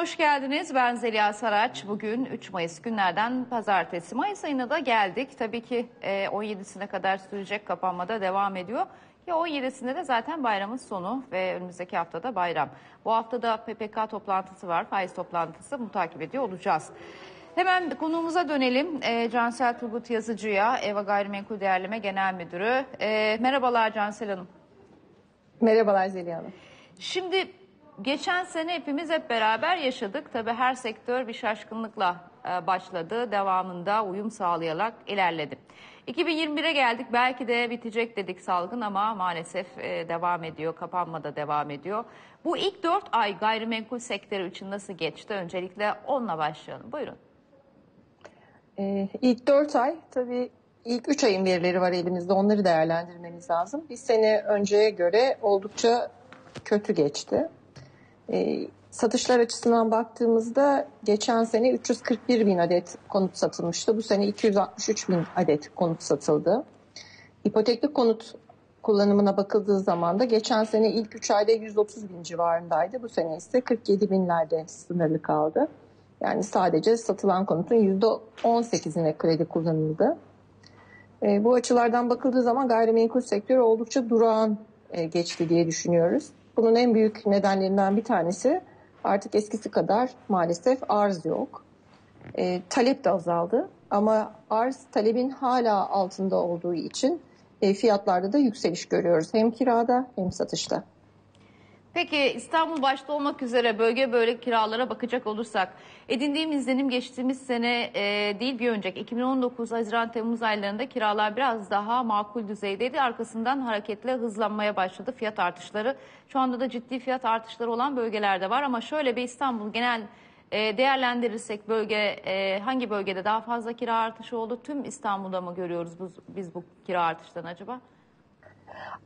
hoş geldiniz. Ben Zeliha Saraç. Bugün 3 Mayıs günlerden pazartesi. Mayıs ayına da geldik. Tabii ki e, 17'sine kadar sürecek kapanmada devam ediyor. Ya 17'sinde de zaten bayramın sonu ve önümüzdeki haftada bayram. Bu hafta da PPK toplantısı var, faiz toplantısı. Bunu takip ediyor olacağız. Hemen konuğumuza dönelim. E, Cansel Turgut Yazıcı'ya, Eva Gayrimenkul Değerleme Genel Müdürü. E, merhabalar Cansel Hanım. Merhabalar Zeliha Hanım. Şimdi geçen sene hepimiz hep beraber yaşadık. Tabii her sektör bir şaşkınlıkla e, başladı. Devamında uyum sağlayarak ilerledi. 2021'e geldik. Belki de bitecek dedik salgın ama maalesef e, devam ediyor. Kapanma da devam ediyor. Bu ilk 4 ay gayrimenkul sektörü için nasıl geçti? Öncelikle onunla başlayalım. Buyurun. Ee, ilk 4 ay tabii ilk 3 ayın verileri var elimizde. Onları değerlendirmemiz lazım. Bir sene önceye göre oldukça kötü geçti. Ee, satışlar açısından baktığımızda geçen sene 341 bin adet konut satılmıştı. Bu sene 263 bin adet konut satıldı. İpotekli konut kullanımına bakıldığı zaman da geçen sene ilk 3 ayda 130 bin civarındaydı. Bu sene ise 47 binlerde sınırlı kaldı. Yani sadece satılan konutun %18'ine kredi kullanıldı. E, bu açılardan bakıldığı zaman gayrimenkul sektörü oldukça durağan e, geçti diye düşünüyoruz. Bunun en büyük nedenlerinden bir tanesi artık eskisi kadar maalesef arz yok. E, talep de azaldı ama arz talebin hala altında olduğu için e, fiyatlarda da yükseliş görüyoruz. Hem kirada hem satışta. Peki İstanbul başta olmak üzere bölge bölge kiralara bakacak olursak edindiğim izlenim geçtiğimiz sene e, değil bir önceki 2019 Haziran Temmuz aylarında kiralar biraz daha makul düzeydeydi. Arkasından hareketle hızlanmaya başladı fiyat artışları. Şu anda da ciddi fiyat artışları olan bölgelerde var ama şöyle bir İstanbul genel e, değerlendirirsek bölge e, hangi bölgede daha fazla kira artışı oldu? Tüm İstanbul'da mı görüyoruz bu, biz bu kira artışlarını acaba?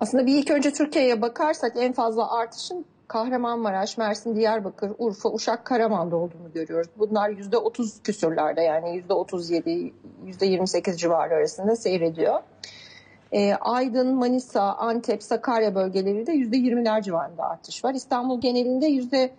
Aslında bir ilk önce Türkiye'ye bakarsak en fazla artışın Kahramanmaraş, Mersin, Diyarbakır, Urfa, Uşak, Karaman'da olduğunu görüyoruz. Bunlar %30 küsürlerde yani %37, %28 civarı arasında seyrediyor. E, Aydın, Manisa, Antep, Sakarya bölgeleri de %20'ler civarında artış var. İstanbul genelinde %11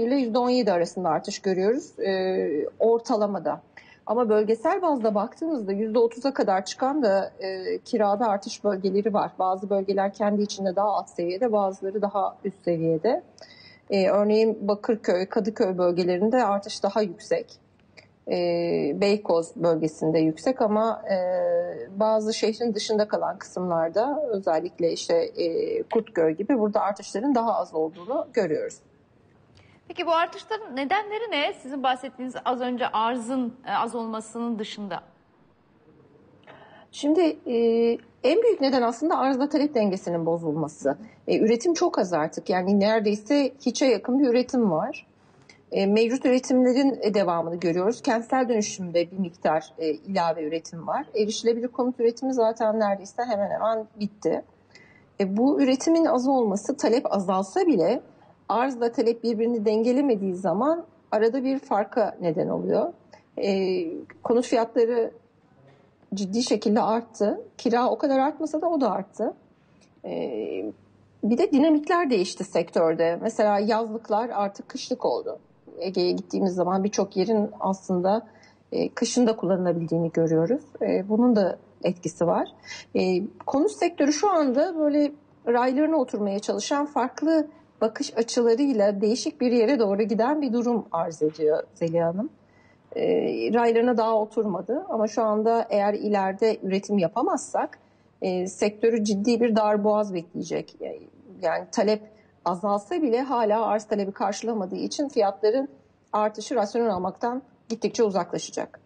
ile %17 arasında artış görüyoruz e, ortalamada. Ama bölgesel bazda baktığımızda %30'a kadar çıkan da e, kirada artış bölgeleri var. Bazı bölgeler kendi içinde daha alt seviyede, bazıları daha üst seviyede. E, örneğin Bakırköy, Kadıköy bölgelerinde artış daha yüksek. E, Beykoz bölgesinde yüksek ama e, bazı şehrin dışında kalan kısımlarda özellikle işte e, Kurtköy gibi burada artışların daha az olduğunu görüyoruz. Peki bu artışların nedenleri ne? Sizin bahsettiğiniz az önce arzın e, az olmasının dışında. Şimdi e, en büyük neden aslında arzla talep dengesinin bozulması. E, üretim çok az artık. Yani neredeyse hiçe yakın bir üretim var. E, mevcut üretimlerin devamını görüyoruz. Kentsel dönüşümde bir miktar e, ilave üretim var. Erişilebilir konut üretimi zaten neredeyse hemen hemen bitti. E, bu üretimin az olması talep azalsa bile arzla talep birbirini dengelemediği zaman arada bir farka neden oluyor. E, konut fiyatları ciddi şekilde arttı. Kira o kadar artmasa da o da arttı. E, bir de dinamikler değişti sektörde. Mesela yazlıklar artık kışlık oldu. Ege'ye gittiğimiz zaman birçok yerin aslında e, kışın da kullanılabildiğini görüyoruz. E, bunun da etkisi var. E, konut sektörü şu anda böyle raylarına oturmaya çalışan farklı bakış açılarıyla değişik bir yere doğru giden bir durum arz ediyor Zeliha Hanım. E, raylarına daha oturmadı ama şu anda eğer ileride üretim yapamazsak e, sektörü ciddi bir darboğaz bekleyecek. Yani, yani talep azalsa bile hala arz talebi karşılamadığı için fiyatların artışı rasyonel almaktan gittikçe uzaklaşacak.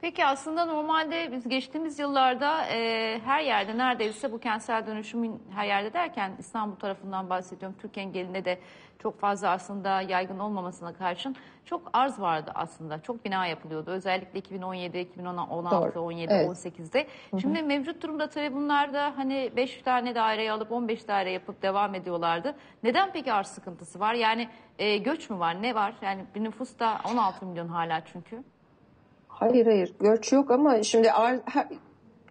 Peki aslında normalde biz geçtiğimiz yıllarda e, her yerde neredeyse bu kentsel dönüşümün her yerde derken İstanbul tarafından bahsediyorum. Türkiye'nin gelinde de çok fazla aslında yaygın olmamasına karşın çok arz vardı aslında. Çok bina yapılıyordu. Özellikle 2017, 2016, Doğru. 17, evet. 18'de. Şimdi hı hı. mevcut durumda tabii bunlar da hani 5 tane daireyi alıp 15 daire yapıp devam ediyorlardı. Neden peki arz sıkıntısı var? Yani e, göç mü var? Ne var? Yani bir nüfus da 16 milyon hala çünkü. Hayır hayır göç yok ama şimdi ar, her,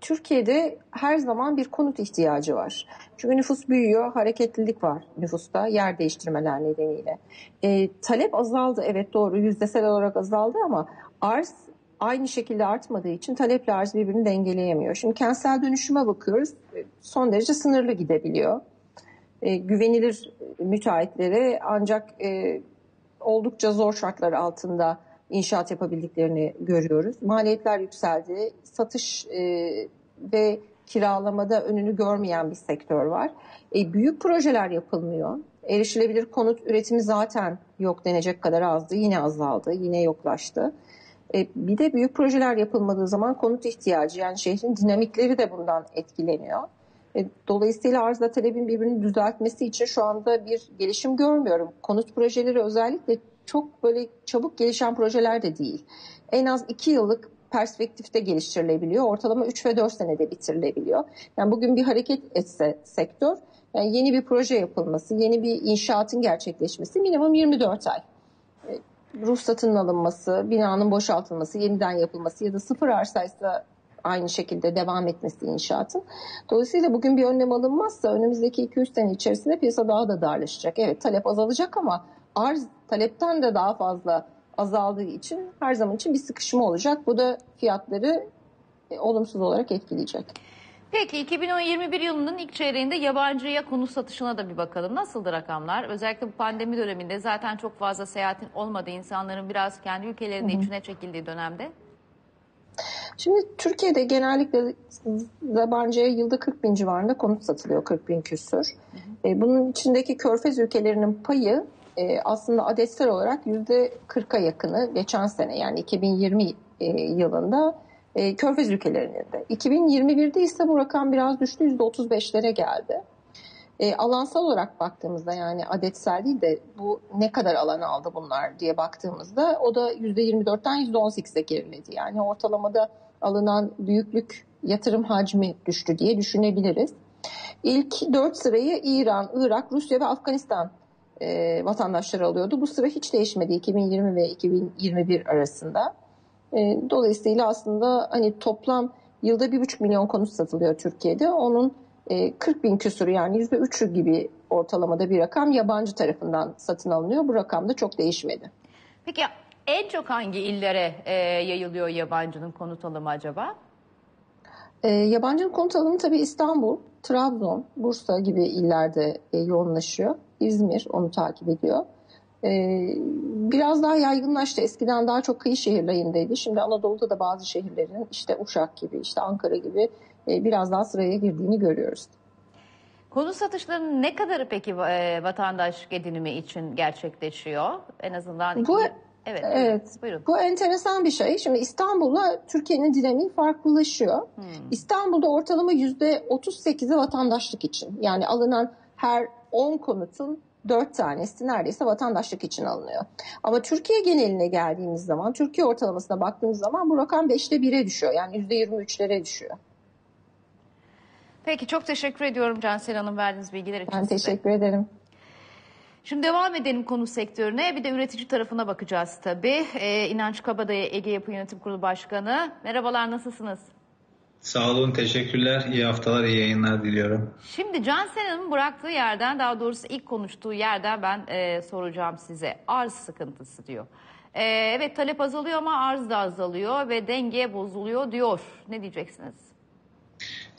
Türkiye'de her zaman bir konut ihtiyacı var. Çünkü nüfus büyüyor, hareketlilik var nüfusta yer değiştirmeler nedeniyle. E, talep azaldı, evet doğru yüzdesel olarak azaldı ama arz aynı şekilde artmadığı için taleple arz birbirini dengeleyemiyor. Şimdi kentsel dönüşüme bakıyoruz, son derece sınırlı gidebiliyor. E, güvenilir müteahhitlere ancak e, oldukça zor şartlar altında inşaat yapabildiklerini görüyoruz. Maliyetler yükseldi. Satış e, ve kiralamada önünü görmeyen bir sektör var. E, büyük projeler yapılmıyor. Erişilebilir konut üretimi zaten yok denecek kadar azdı. Yine azaldı, yine yoklaştı. E, bir de büyük projeler yapılmadığı zaman konut ihtiyacı yani şehrin dinamikleri de bundan etkileniyor. E, dolayısıyla arzla talebin birbirini düzeltmesi için şu anda bir gelişim görmüyorum. Konut projeleri özellikle çok böyle çabuk gelişen projeler de değil. En az iki yıllık perspektifte geliştirilebiliyor. Ortalama 3 ve 4 senede bitirilebiliyor. Yani bugün bir hareket etse sektör yani yeni bir proje yapılması, yeni bir inşaatın gerçekleşmesi minimum 24 ay. E, ruhsatın alınması, binanın boşaltılması, yeniden yapılması ya da sıfır arsaysa aynı şekilde devam etmesi inşaatın. Dolayısıyla bugün bir önlem alınmazsa önümüzdeki 2-3 sene içerisinde piyasa daha da darlaşacak. Evet talep azalacak ama arz talepten de daha fazla azaldığı için her zaman için bir sıkışma olacak. Bu da fiyatları e, olumsuz olarak etkileyecek. Peki 2021 yılının ilk çeyreğinde yabancıya konut satışına da bir bakalım. Nasıldı rakamlar? Özellikle bu pandemi döneminde zaten çok fazla seyahatin olmadığı insanların biraz kendi ülkelerinde içine çekildiği dönemde. Şimdi Türkiye'de genellikle yabancıya yılda 40 bin civarında konut satılıyor. 40 bin küsur. E, bunun içindeki körfez ülkelerinin payı e, aslında adetsel olarak yüzde 40'a yakını geçen sene yani 2020 e, yılında e, körfez ülkelerinin de. 2021'de ise bu rakam biraz düştü yüzde 35'lere geldi. E, alansal olarak baktığımızda yani adetsel değil de bu ne kadar alan aldı bunlar diye baktığımızda o da %24'ten %18'e geriledi. Yani ortalamada alınan büyüklük yatırım hacmi düştü diye düşünebiliriz. İlk 4 sırayı İran, Irak, Rusya ve Afganistan e, vatandaşları alıyordu. Bu sıra hiç değişmedi 2020 ve 2021 arasında. E, dolayısıyla aslında hani toplam yılda 1,5 milyon konut satılıyor Türkiye'de. Onun 40 e, bin küsur yani %3'ü gibi ortalamada bir rakam yabancı tarafından satın alınıyor. Bu rakam da çok değişmedi. Peki en çok hangi illere e, yayılıyor yabancının konut alımı acaba? E, yabancının konut alımı tabii İstanbul, Trabzon, Bursa gibi illerde e, yoğunlaşıyor. İzmir onu takip ediyor. E, biraz daha yaygınlaştı. Eskiden daha çok kıyı şehirlerindeydi. Şimdi Anadolu'da da bazı şehirlerin işte Uşak gibi, işte Ankara gibi e, biraz daha sıraya girdiğini görüyoruz. Konu satışlarının ne kadarı peki e, vatandaş edinimi için gerçekleşiyor? En azından bu Evet, evet. Buyurun. Bu enteresan bir şey. Şimdi İstanbul'la Türkiye'nin dinamiği farklılaşıyor. Hmm. İstanbul'da ortalama %38'i vatandaşlık için. Yani alınan her 10 konutun 4 tanesi neredeyse vatandaşlık için alınıyor. Ama Türkiye geneline geldiğimiz zaman, Türkiye ortalamasına baktığımız zaman bu rakam 5'te 1'e düşüyor. Yani %23'lere düşüyor. Peki çok teşekkür ediyorum Cansel Hanım verdiğiniz bilgiler için. Ben size. teşekkür ederim. Şimdi devam edelim konu sektörüne. Bir de üretici tarafına bakacağız tabii. Ee, İnanç Kabadayı Ege Yapı Yönetim Kurulu Başkanı. Merhabalar nasılsınız? Sağ olun, teşekkürler. İyi haftalar, iyi yayınlar diliyorum. Şimdi Cansel Hanım'ın bıraktığı yerden, daha doğrusu ilk konuştuğu yerden ben e, soracağım size. Arz sıkıntısı diyor. E, evet talep azalıyor ama arz da azalıyor ve denge bozuluyor diyor. Ne diyeceksiniz?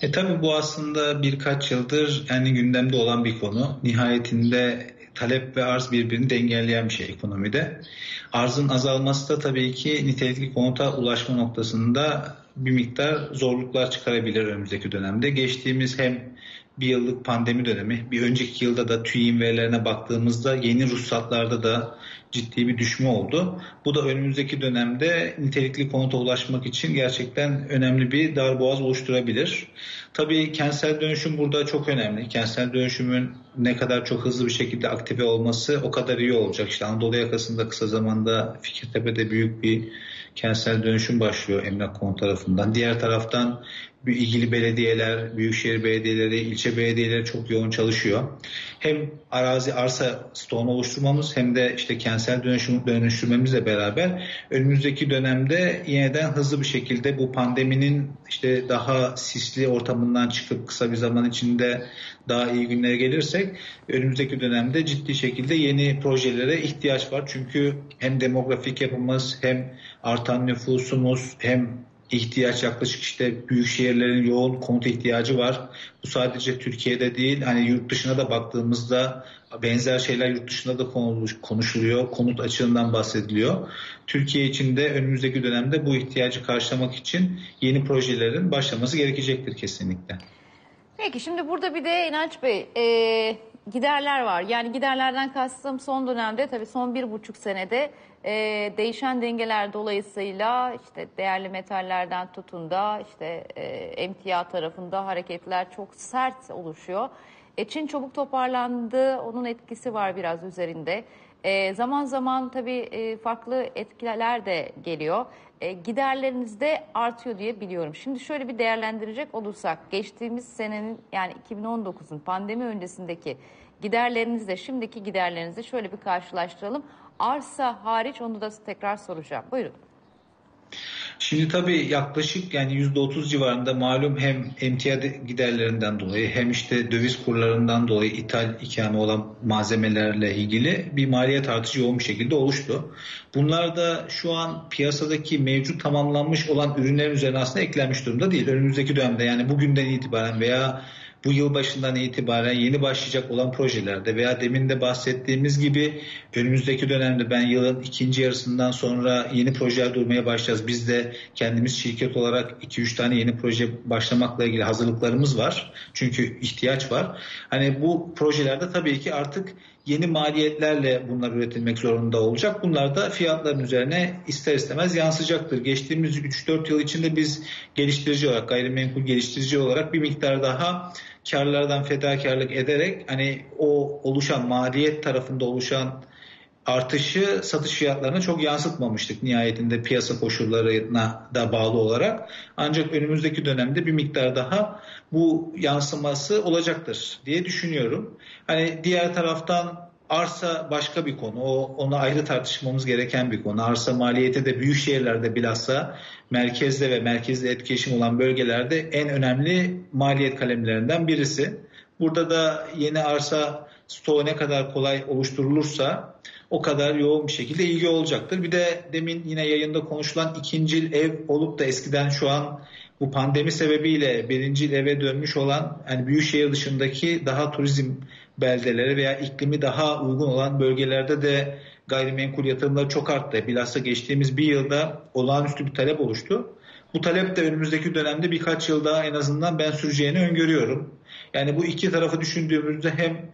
E tabi bu aslında birkaç yıldır yani gündemde olan bir konu. Nihayetinde talep ve arz birbirini dengeleyen bir şey ekonomide. Arzın azalması da tabii ki nitelikli konuta ulaşma noktasında bir miktar zorluklar çıkarabilir önümüzdeki dönemde. Geçtiğimiz hem bir yıllık pandemi dönemi, bir önceki yılda da TÜİ'nin verilerine baktığımızda yeni ruhsatlarda da ciddi bir düşme oldu. Bu da önümüzdeki dönemde nitelikli konuta ulaşmak için gerçekten önemli bir darboğaz oluşturabilir. Tabii kentsel dönüşüm burada çok önemli. Kentsel dönüşümün ne kadar çok hızlı bir şekilde aktive olması o kadar iyi olacak. İşte Anadolu yakasında kısa zamanda Fikirtepe'de büyük bir kentsel dönüşüm başlıyor emlak konu tarafından. Diğer taraftan ilgili belediyeler, büyükşehir belediyeleri, ilçe belediyeleri çok yoğun çalışıyor. hem arazi arsa stoğunu oluşturmamız hem de işte kentsel dönüşüm dönüştürmemizle beraber önümüzdeki dönemde yeniden hızlı bir şekilde bu pandeminin işte daha sisli ortamından çıkıp kısa bir zaman içinde daha iyi günlere gelirsek önümüzdeki dönemde ciddi şekilde yeni projelere ihtiyaç var. Çünkü hem demografik yapımız hem artan nüfusumuz hem ihtiyaç yaklaşık işte büyük şehirlerin yoğun konut ihtiyacı var. Bu sadece Türkiye'de değil hani yurt dışına da baktığımızda benzer şeyler yurt dışında da konuşuluyor. Konut açığından bahsediliyor. Türkiye için de önümüzdeki dönemde bu ihtiyacı karşılamak için yeni projelerin başlaması gerekecektir kesinlikle. Peki şimdi burada bir de İnanç Bey e, giderler var. Yani giderlerden kastım son dönemde tabii son bir buçuk senede e, değişen dengeler dolayısıyla işte değerli metallerden tutun da işte e, emtia tarafında hareketler çok sert oluşuyor. E, Çin çabuk toparlandı, onun etkisi var biraz üzerinde. E, zaman zaman tabii e, farklı etkiler de geliyor. E, giderleriniz de artıyor diye biliyorum. Şimdi şöyle bir değerlendirecek olursak geçtiğimiz senenin yani 2019'un pandemi öncesindeki giderlerinizle şimdiki giderlerinizi şöyle bir karşılaştıralım. Arsa hariç onu da tekrar soracağım. Buyurun. Şimdi tabii yaklaşık yani %30 civarında malum hem emtia giderlerinden dolayı hem işte döviz kurlarından dolayı ithal ikame olan malzemelerle ilgili bir maliyet artışı yoğun bir şekilde oluştu. Bunlar da şu an piyasadaki mevcut tamamlanmış olan ürünlerin üzerine aslında eklenmiş durumda değil. Önümüzdeki dönemde yani bugünden itibaren veya bu yıl başından itibaren yeni başlayacak olan projelerde veya demin de bahsettiğimiz gibi önümüzdeki dönemde ben yılın ikinci yarısından sonra yeni projeler durmaya başlayacağız. Biz de kendimiz şirket olarak 2-3 tane yeni proje başlamakla ilgili hazırlıklarımız var. Çünkü ihtiyaç var. Hani bu projelerde tabii ki artık yeni maliyetlerle bunlar üretilmek zorunda olacak. Bunlar da fiyatların üzerine ister istemez yansıyacaktır. Geçtiğimiz 3-4 yıl içinde biz geliştirici olarak, gayrimenkul geliştirici olarak bir miktar daha karlardan fedakarlık ederek hani o oluşan maliyet tarafında oluşan artışı satış fiyatlarına çok yansıtmamıştık nihayetinde piyasa koşullarına da bağlı olarak. Ancak önümüzdeki dönemde bir miktar daha bu yansıması olacaktır diye düşünüyorum. Hani diğer taraftan arsa başka bir konu. O onu ayrı tartışmamız gereken bir konu. Arsa maliyeti de büyük şehirlerde bilhassa merkezde ve merkezde etkileşim olan bölgelerde en önemli maliyet kalemlerinden birisi. Burada da yeni arsa stoğu ne kadar kolay oluşturulursa o kadar yoğun bir şekilde ilgi olacaktır. Bir de demin yine yayında konuşulan ikinci ev olup da eskiden şu an bu pandemi sebebiyle birinci eve dönmüş olan yani büyük şehir dışındaki daha turizm beldelere veya iklimi daha uygun olan bölgelerde de gayrimenkul yatırımları çok arttı. Bilhassa geçtiğimiz bir yılda olağanüstü bir talep oluştu. Bu talep de önümüzdeki dönemde birkaç yıl daha en azından ben süreceğini öngörüyorum. Yani bu iki tarafı düşündüğümüzde hem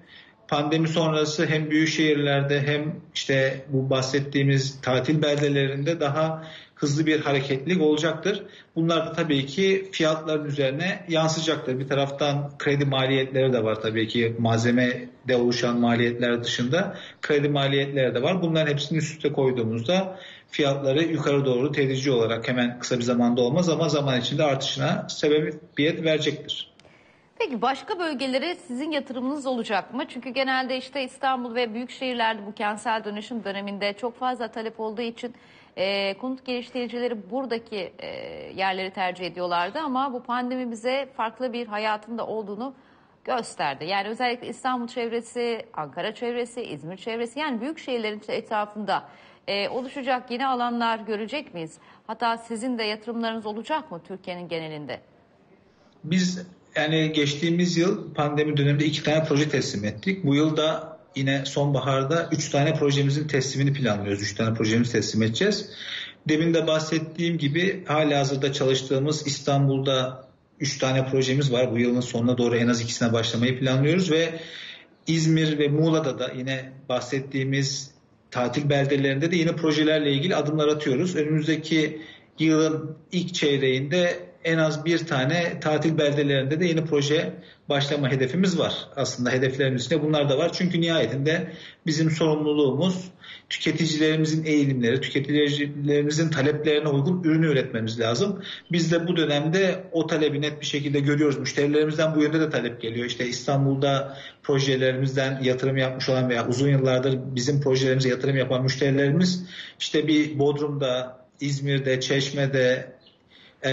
pandemi sonrası hem büyük şehirlerde hem işte bu bahsettiğimiz tatil beldelerinde daha hızlı bir hareketlilik olacaktır. Bunlar da tabii ki fiyatların üzerine yansıyacaktır. Bir taraftan kredi maliyetleri de var tabii ki malzemede oluşan maliyetler dışında kredi maliyetleri de var. Bunların hepsini üst üste koyduğumuzda fiyatları yukarı doğru tedrici olarak hemen kısa bir zamanda olmaz ama zaman içinde artışına sebebiyet verecektir. Peki başka bölgelere sizin yatırımınız olacak mı? Çünkü genelde işte İstanbul ve büyük şehirlerde bu kentsel dönüşüm döneminde çok fazla talep olduğu için e, konut geliştiricileri buradaki e, yerleri tercih ediyorlardı. Ama bu pandemi bize farklı bir hayatında olduğunu gösterdi. Yani özellikle İstanbul çevresi, Ankara çevresi, İzmir çevresi yani büyük şehirlerin etrafında e, oluşacak yeni alanlar görecek miyiz? Hatta sizin de yatırımlarınız olacak mı Türkiye'nin genelinde? Biz yani geçtiğimiz yıl pandemi döneminde iki tane proje teslim ettik. Bu yıl da yine sonbaharda üç tane projemizin teslimini planlıyoruz. Üç tane projemizi teslim edeceğiz. Demin de bahsettiğim gibi hala hazırda çalıştığımız İstanbul'da üç tane projemiz var. Bu yılın sonuna doğru en az ikisine başlamayı planlıyoruz ve İzmir ve Muğla'da da yine bahsettiğimiz tatil beldelerinde de yine projelerle ilgili adımlar atıyoruz. Önümüzdeki yılın ilk çeyreğinde en az bir tane tatil beldelerinde de yeni proje başlama hedefimiz var. Aslında hedeflerin üstünde bunlar da var. Çünkü nihayetinde bizim sorumluluğumuz tüketicilerimizin eğilimleri, tüketicilerimizin taleplerine uygun ürünü üretmemiz lazım. Biz de bu dönemde o talebi net bir şekilde görüyoruz. Müşterilerimizden bu yönde de talep geliyor. İşte İstanbul'da projelerimizden yatırım yapmış olan veya uzun yıllardır bizim projelerimize yatırım yapan müşterilerimiz işte bir Bodrum'da, İzmir'de, Çeşme'de, e,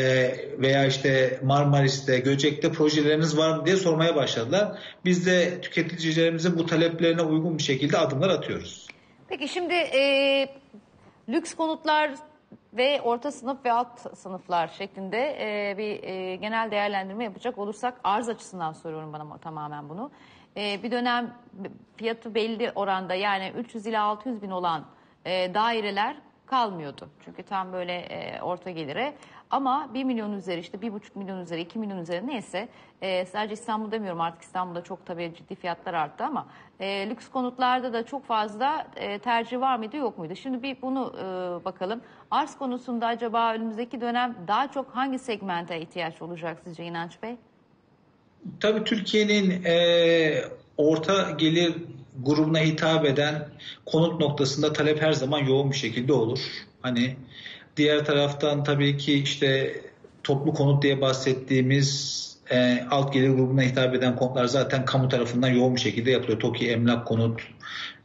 veya işte Marmaris'te, Göcek'te projeleriniz var mı diye sormaya başladılar. Biz de tüketicilerimizin bu taleplerine uygun bir şekilde adımlar atıyoruz. Peki şimdi e, lüks konutlar ve orta sınıf ve alt sınıflar şeklinde e, bir e, genel değerlendirme yapacak olursak arz açısından soruyorum bana tamamen bunu. E, bir dönem fiyatı belli oranda yani 300 ila 600 bin olan e, daireler kalmıyordu. Çünkü tam böyle e, orta gelire. Ama 1 milyon üzeri işte 1,5 milyon üzeri 2 milyon üzeri neyse e, sadece İstanbul demiyorum artık İstanbul'da çok tabii ciddi fiyatlar arttı ama e, lüks konutlarda da çok fazla e, tercih var mıydı yok muydu? Şimdi bir bunu e, bakalım. Arz konusunda acaba önümüzdeki dönem daha çok hangi segmente ihtiyaç olacak sizce İnanç Bey? Tabii Türkiye'nin e, orta gelir grubuna hitap eden konut noktasında talep her zaman yoğun bir şekilde olur. Hani diğer taraftan tabii ki işte toplu konut diye bahsettiğimiz e, alt gelir grubuna hitap eden konutlar zaten kamu tarafından yoğun bir şekilde yapılıyor. TOKİ Emlak Konut,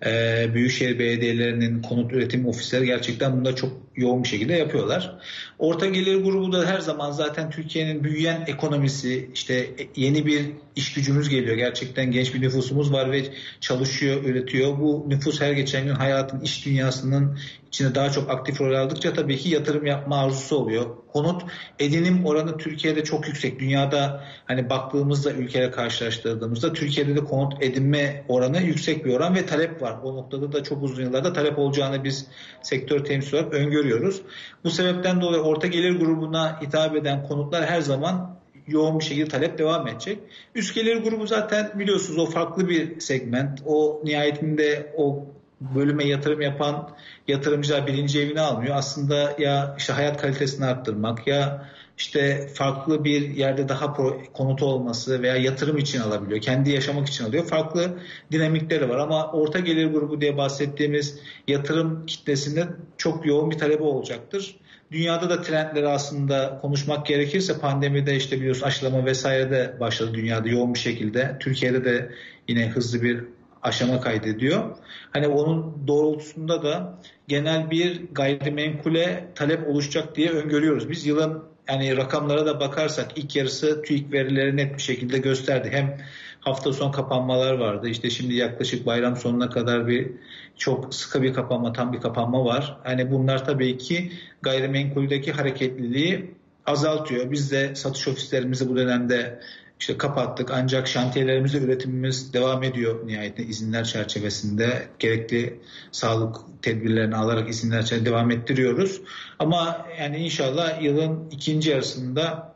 e, Büyükşehir Belediyelerinin konut üretim ofisleri gerçekten bunda çok yoğun bir şekilde yapıyorlar. Orta gelir grubu da her zaman zaten Türkiye'nin büyüyen ekonomisi, işte yeni bir iş gücümüz geliyor. Gerçekten genç bir nüfusumuz var ve çalışıyor, üretiyor. Bu nüfus her geçen gün hayatın, iş dünyasının içinde daha çok aktif rol aldıkça tabii ki yatırım yapma arzusu oluyor. Konut edinim oranı Türkiye'de çok yüksek. Dünyada hani baktığımızda ülkeyle karşılaştırdığımızda Türkiye'de de konut edinme oranı yüksek bir oran ve talep var. O noktada da çok uzun yıllarda talep olacağını biz sektör temsil olarak öngörüyoruz. Bu sebepten dolayı orta gelir grubuna hitap eden konutlar her zaman yoğun bir şekilde talep devam edecek. Üst gelir grubu zaten biliyorsunuz o farklı bir segment. O nihayetinde o bölüme yatırım yapan yatırımcılar birinci evini almıyor. Aslında ya işte hayat kalitesini arttırmak ya işte farklı bir yerde daha konutu olması veya yatırım için alabiliyor. Kendi yaşamak için alıyor. Farklı dinamikleri var ama orta gelir grubu diye bahsettiğimiz yatırım kitlesinde çok yoğun bir talebi olacaktır. Dünyada da trendleri aslında konuşmak gerekirse pandemide işte biliyorsun aşılama vesaire de başladı dünyada yoğun bir şekilde. Türkiye'de de yine hızlı bir aşama kaydediyor. Hani onun doğrultusunda da genel bir gayrimenkule talep oluşacak diye öngörüyoruz. Biz yılın yani rakamlara da bakarsak ilk yarısı TÜİK verileri net bir şekilde gösterdi. Hem hafta son kapanmalar vardı. İşte şimdi yaklaşık bayram sonuna kadar bir çok sıkı bir kapanma, tam bir kapanma var. Yani bunlar tabii ki gayrimenkuldeki hareketliliği azaltıyor. Biz de satış ofislerimizi bu dönemde işte kapattık ancak şantiyelerimizde üretimimiz devam ediyor nihayetinde izinler çerçevesinde gerekli sağlık tedbirlerini alarak izinler çerçevesinde devam ettiriyoruz. Ama yani inşallah yılın ikinci yarısında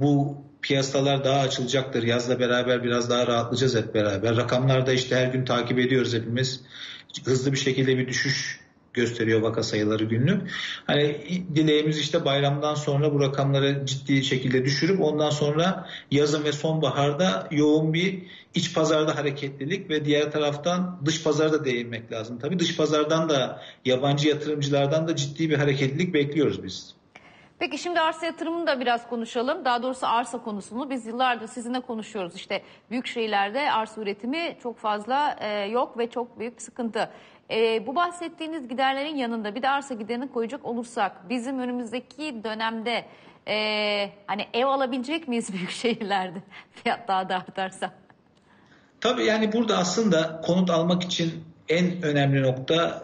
bu piyasalar daha açılacaktır. Yazla beraber biraz daha rahatlayacağız hep beraber. Rakamlarda işte her gün takip ediyoruz hepimiz. Hızlı bir şekilde bir düşüş gösteriyor vaka sayıları günlük. Hani dileğimiz işte bayramdan sonra bu rakamları ciddi şekilde düşürüp ondan sonra yazın ve sonbaharda yoğun bir iç pazarda hareketlilik ve diğer taraftan dış pazarda değinmek lazım. Tabii dış pazardan da yabancı yatırımcılardan da ciddi bir hareketlilik bekliyoruz biz. Peki şimdi arsa yatırımını da biraz konuşalım. Daha doğrusu arsa konusunu biz yıllardır sizinle konuşuyoruz. İşte büyük şehirlerde arsa üretimi çok fazla e, yok ve çok büyük sıkıntı. E, bu bahsettiğiniz giderlerin yanında bir de arsa giderini koyacak olursak bizim önümüzdeki dönemde e, hani ev alabilecek miyiz büyük şehirlerde fiyat daha da artarsa? Tabii yani burada aslında konut almak için en önemli nokta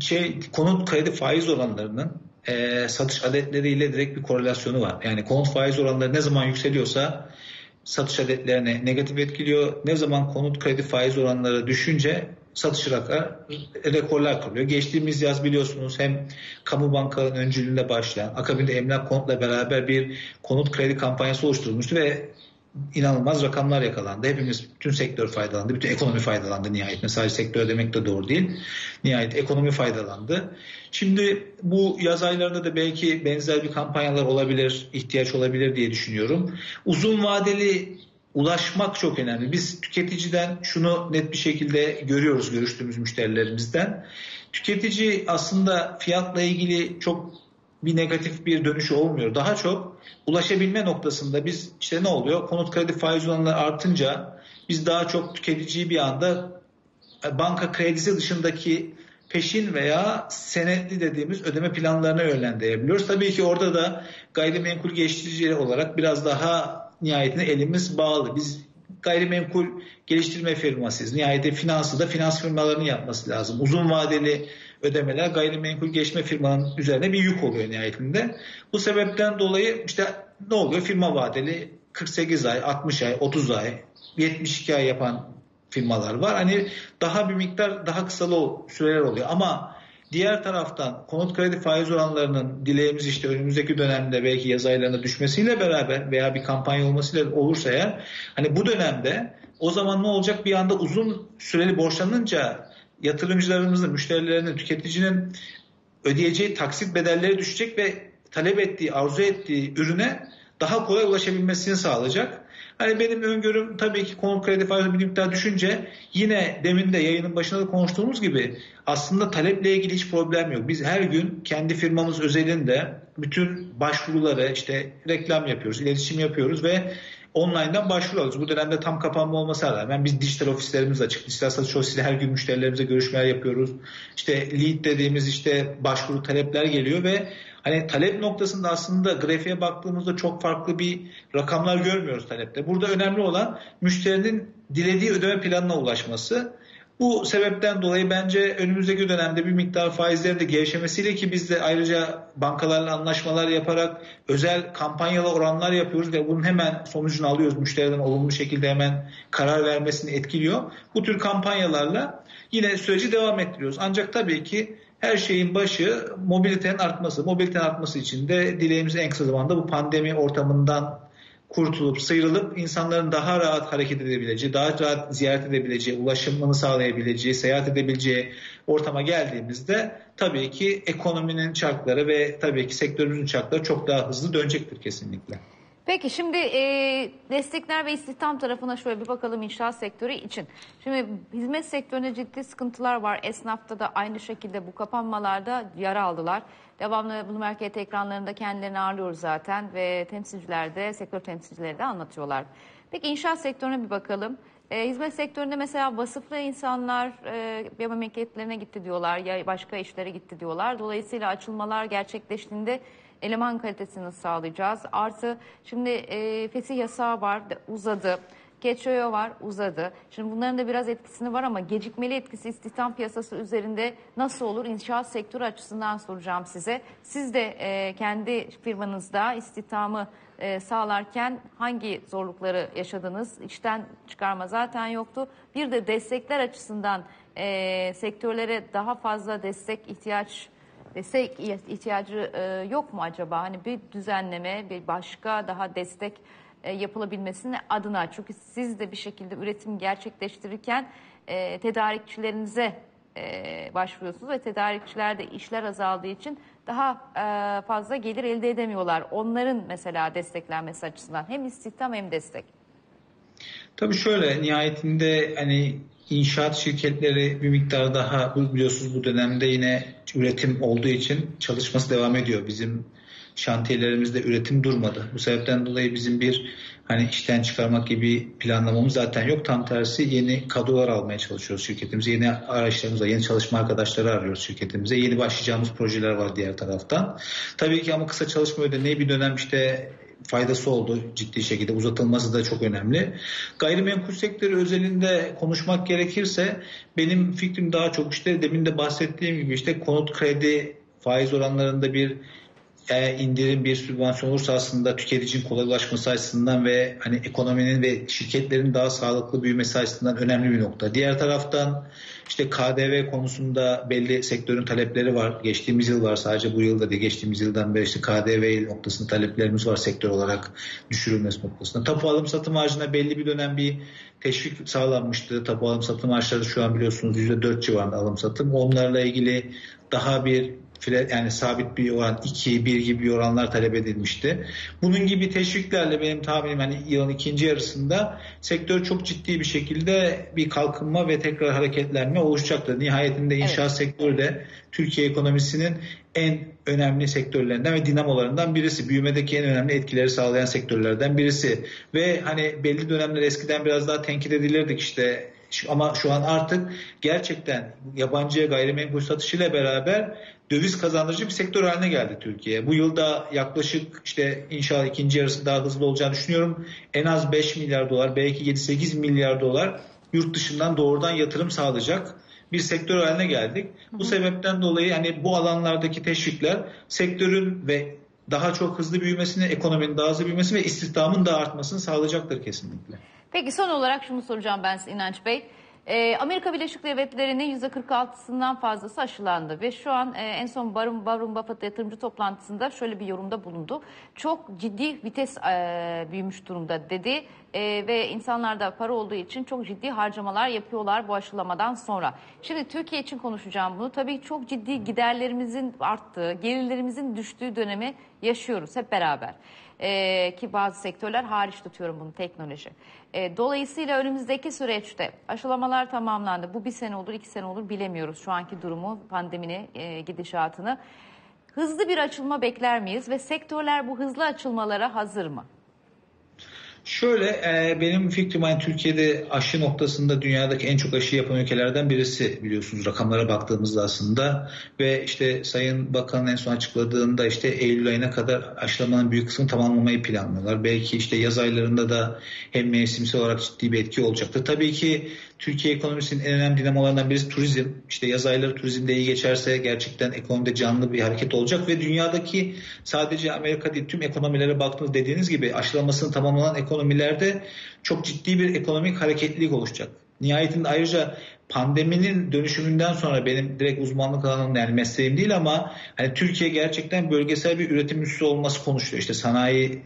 şey konut kredi faiz oranlarının e, satış adetleriyle direkt bir korelasyonu var. Yani konut faiz oranları ne zaman yükseliyorsa satış adetlerine negatif etkiliyor. Ne zaman konut kredi faiz oranları düşünce satış rakar, rekorlar kırılıyor. Geçtiğimiz yaz biliyorsunuz hem kamu bankaların öncülüğünde başlayan akabinde emlak konutla beraber bir konut kredi kampanyası oluşturulmuştu ve inanılmaz rakamlar yakalandı. Hepimiz, bütün sektör faydalandı, bütün ekonomi faydalandı nihayetinde. Sadece sektör demek de doğru değil. Nihayet ekonomi faydalandı. Şimdi bu yaz aylarında da belki benzer bir kampanyalar olabilir, ihtiyaç olabilir diye düşünüyorum. Uzun vadeli ulaşmak çok önemli. Biz tüketiciden şunu net bir şekilde görüyoruz görüştüğümüz müşterilerimizden. Tüketici aslında fiyatla ilgili çok bir negatif bir dönüşü olmuyor. Daha çok ulaşabilme noktasında biz işte ne oluyor? Konut kredi faiz oranları artınca biz daha çok tüketiciyi bir anda e, banka kredisi dışındaki peşin veya senetli dediğimiz ödeme planlarına yönlendirebiliyoruz. Tabii ki orada da gayrimenkul geçici olarak biraz daha nihayetinde elimiz bağlı. Biz gayrimenkul geliştirme firmasıyız. Nihayetinde finansı da finans firmalarının yapması lazım. Uzun vadeli ödemeler gayrimenkul gelişme firmanın üzerine bir yük oluyor nihayetinde. Bu sebepten dolayı işte ne oluyor? Firma vadeli 48 ay, 60 ay, 30 ay, 72 ay yapan firmalar var. Hani daha bir miktar daha kısalı süreler oluyor ama diğer taraftan konut kredi faiz oranlarının dileğimiz işte önümüzdeki dönemde belki yaz aylarında düşmesiyle beraber veya bir kampanya olmasıyla olursa eğer hani bu dönemde o zaman ne olacak bir anda uzun süreli borçlanınca yatırımcılarımızın, müşterilerinin, tüketicinin ödeyeceği taksit bedelleri düşecek ve talep ettiği, arzu ettiği ürüne daha kolay ulaşabilmesini sağlayacak. Hani benim öngörüm tabii ki konut kredi faizi bir miktar düşünce yine demin de yayının başında da konuştuğumuz gibi aslında taleple ilgili hiç problem yok. Biz her gün kendi firmamız özelinde bütün başvuruları işte reklam yapıyoruz, iletişim yapıyoruz ve online'dan başvuru alıyoruz. Bu dönemde tam kapanma olmasına rağmen biz dijital ofislerimiz açık. Dijital satış ofisiyle her gün müşterilerimize görüşmeler yapıyoruz. İşte lead dediğimiz işte başvuru talepler geliyor ve Hani talep noktasında aslında grafiğe baktığımızda çok farklı bir rakamlar görmüyoruz talepte. Burada önemli olan müşterinin dilediği ödeme planına ulaşması. Bu sebepten dolayı bence önümüzdeki dönemde bir miktar faizlerin de gevşemesiyle ki biz de ayrıca bankalarla anlaşmalar yaparak özel kampanyalı oranlar yapıyoruz ve bunun hemen sonucunu alıyoruz. Müşteriden olumlu şekilde hemen karar vermesini etkiliyor. Bu tür kampanyalarla yine süreci devam ettiriyoruz. Ancak tabii ki her şeyin başı mobilitenin artması. Mobilitenin artması için de dileğimiz en kısa zamanda bu pandemi ortamından kurtulup sıyrılıp insanların daha rahat hareket edebileceği, daha rahat ziyaret edebileceği, ulaşımını sağlayabileceği, seyahat edebileceği ortama geldiğimizde tabii ki ekonominin çarkları ve tabii ki sektörümüzün çarkları çok daha hızlı dönecektir kesinlikle. Peki şimdi e, destekler ve istihdam tarafına şöyle bir bakalım inşaat sektörü için. Şimdi hizmet sektöründe ciddi sıkıntılar var. Esnafta da aynı şekilde bu kapanmalarda yara aldılar. Devamlı bunu merkez ekranlarında kendilerini ağırlıyoruz zaten ve temsilciler de, sektör temsilcileri de anlatıyorlar. Peki inşaat sektörüne bir bakalım. E, hizmet sektöründe mesela vasıflı insanlar e, bir memleketlerine gitti diyorlar ya başka işlere gitti diyorlar. Dolayısıyla açılmalar gerçekleştiğinde eleman kalitesini sağlayacağız. Artı şimdi e, fesih yasağı var uzadı. Geçoyo var uzadı. Şimdi bunların da biraz etkisini var ama gecikmeli etkisi istihdam piyasası üzerinde nasıl olur? İnşaat sektörü açısından soracağım size. Siz de e, kendi firmanızda istihdamı e, sağlarken hangi zorlukları yaşadınız? İşten çıkarma zaten yoktu. Bir de destekler açısından e, sektörlere daha fazla destek ihtiyaç destek ihtiyacı e, yok mu acaba? Hani bir düzenleme, bir başka daha destek e, yapılabilmesine adına. Çünkü siz de bir şekilde üretim gerçekleştirirken e, tedarikçilerinize e, başvuruyorsunuz ve tedarikçilerde işler azaldığı için daha e, fazla gelir elde edemiyorlar. Onların mesela desteklenmesi açısından hem istihdam hem destek. Tabii şöyle nihayetinde hani inşaat şirketleri bir miktar daha biliyorsunuz bu dönemde yine üretim olduğu için çalışması devam ediyor. Bizim şantiyelerimizde üretim durmadı. Bu sebepten dolayı bizim bir hani işten çıkarmak gibi planlamamız zaten yok. Tam tersi yeni kadrolar almaya çalışıyoruz şirketimize. Yeni araçlarımıza, yeni çalışma arkadaşları arıyoruz şirketimize. Yeni başlayacağımız projeler var diğer taraftan. Tabii ki ama kısa çalışma ödeneği bir dönem işte faydası oldu ciddi şekilde. Uzatılması da çok önemli. Gayrimenkul sektörü özelinde konuşmak gerekirse benim fikrim daha çok işte demin de bahsettiğim gibi işte konut kredi faiz oranlarında bir e, indirim bir sübvansiyon olursa aslında tüketicinin kolay ulaşması açısından ve hani ekonominin ve şirketlerin daha sağlıklı büyümesi açısından önemli bir nokta. Diğer taraftan işte KDV konusunda belli sektörün talepleri var. Geçtiğimiz yıl var sadece bu yılda değil geçtiğimiz yıldan beri işte KDV noktasında taleplerimiz var sektör olarak düşürülmesi noktasında. Tapu alım satım harcına belli bir dönem bir teşvik sağlanmıştı. Tapu alım satım harçları şu an biliyorsunuz %4 civarında alım satım. Onlarla ilgili daha bir yani sabit bir oran 2, 1 gibi oranlar talep edilmişti. Bunun gibi teşviklerle benim tahminim hani yılın ikinci yarısında sektör çok ciddi bir şekilde bir kalkınma ve tekrar hareketlenme oluşacaktır. Nihayetinde inşaat evet. sektörü de Türkiye ekonomisinin en önemli sektörlerinden ve dinamolarından birisi. Büyümedeki en önemli etkileri sağlayan sektörlerden birisi. Ve hani belli dönemler eskiden biraz daha tenkit edilirdik işte ama şu an artık gerçekten yabancıya gayrimenkul satışıyla beraber döviz kazandırıcı bir sektör haline geldi Türkiye. Bu yılda yaklaşık işte inşallah ikinci yarısı daha hızlı olacağını düşünüyorum. En az 5 milyar dolar belki 7-8 milyar dolar yurt dışından doğrudan yatırım sağlayacak bir sektör haline geldik. Bu sebepten dolayı hani bu alanlardaki teşvikler sektörün ve daha çok hızlı büyümesini, ekonominin daha hızlı büyümesini ve istihdamın da artmasını sağlayacaktır kesinlikle. Peki son olarak şunu soracağım ben size İnanç Bey. Ee, Amerika Birleşik Devletleri'nin %46'sından fazlası aşılandı ve şu an e, en son Barum, Barum Buffett yatırımcı toplantısında şöyle bir yorumda bulundu. Çok ciddi vites e, büyümüş durumda dedi e, ve insanlar da para olduğu için çok ciddi harcamalar yapıyorlar bu aşılamadan sonra. Şimdi Türkiye için konuşacağım bunu. Tabii çok ciddi giderlerimizin arttığı, gelirlerimizin düştüğü dönemi yaşıyoruz hep beraber e, ki bazı sektörler hariç tutuyorum bunu teknoloji. E, dolayısıyla önümüzdeki süreçte aşılamalar tamamlandı. Bu bir sene olur, iki sene olur bilemiyoruz şu anki durumu, pandemini, e, gidişatını. Hızlı bir açılma bekler miyiz ve sektörler bu hızlı açılmalara hazır mı? Şöyle e, benim fikrim hani Türkiye'de aşı noktasında dünyadaki en çok aşı yapan ülkelerden birisi biliyorsunuz rakamlara baktığımızda aslında ve işte Sayın Bakan en son açıkladığında işte Eylül ayına kadar aşılamanın büyük kısmını tamamlamayı planlıyorlar. Belki işte yaz aylarında da hem mevsimsel olarak ciddi bir etki olacaktır. Tabii ki Türkiye ekonomisinin en önemli dinamolarından birisi turizm. İşte yaz ayları turizmde iyi geçerse gerçekten ekonomide canlı bir hareket olacak ve dünyadaki sadece Amerika değil tüm ekonomilere baktığınız dediğiniz gibi aşılamasını tamamlanan ekonomilerde çok ciddi bir ekonomik hareketlilik oluşacak. Nihayetinde ayrıca pandeminin dönüşümünden sonra benim direkt uzmanlık alanım yani mesleğim değil ama hani Türkiye gerçekten bölgesel bir üretim üssü olması konuşuluyor. İşte sanayi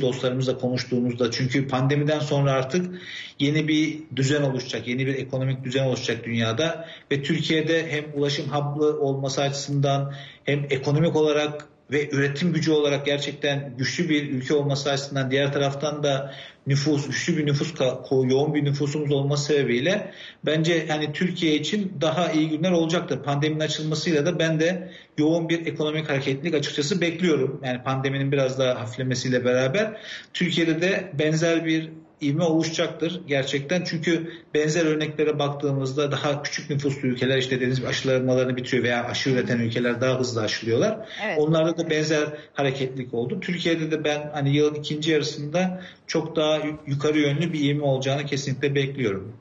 dostlarımızla konuştuğumuzda çünkü pandemiden sonra artık yeni bir düzen oluşacak, yeni bir ekonomik düzen oluşacak dünyada ve Türkiye'de hem ulaşım hub'lı olması açısından hem ekonomik olarak ve üretim gücü olarak gerçekten güçlü bir ülke olması açısından diğer taraftan da nüfus, güçlü bir nüfus, yoğun bir nüfusumuz olması sebebiyle bence hani Türkiye için daha iyi günler olacaktır. Pandeminin açılmasıyla da ben de yoğun bir ekonomik hareketlilik açıkçası bekliyorum. Yani pandeminin biraz daha hafiflemesiyle beraber Türkiye'de de benzer bir ivme oluşacaktır gerçekten. Çünkü benzer örneklere baktığımızda daha küçük nüfuslu ülkeler işte dediğiniz gibi aşılarmalarını bitiriyor veya aşı üreten ülkeler daha hızlı aşılıyorlar. Evet. Onlarda da benzer hareketlilik oldu. Türkiye'de de ben hani yılın ikinci yarısında çok daha yukarı yönlü bir ivme olacağını kesinlikle bekliyorum.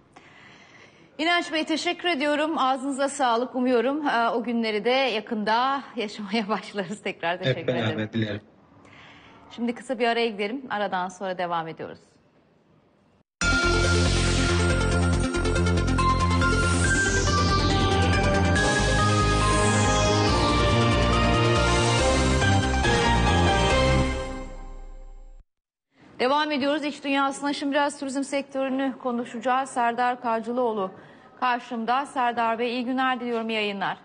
İnanç Bey teşekkür ediyorum. Ağzınıza sağlık. Umuyorum o günleri de yakında yaşamaya başlarız tekrar. Teşekkür Hep beraber ederim. dilerim. Şimdi kısa bir araya gidelim. Aradan sonra devam ediyoruz. Devam ediyoruz. İç dünyasına şimdi biraz turizm sektörünü konuşacağız. Serdar Karcılıoğlu karşımda. Serdar Bey iyi günler diliyorum, iyi yayınlar.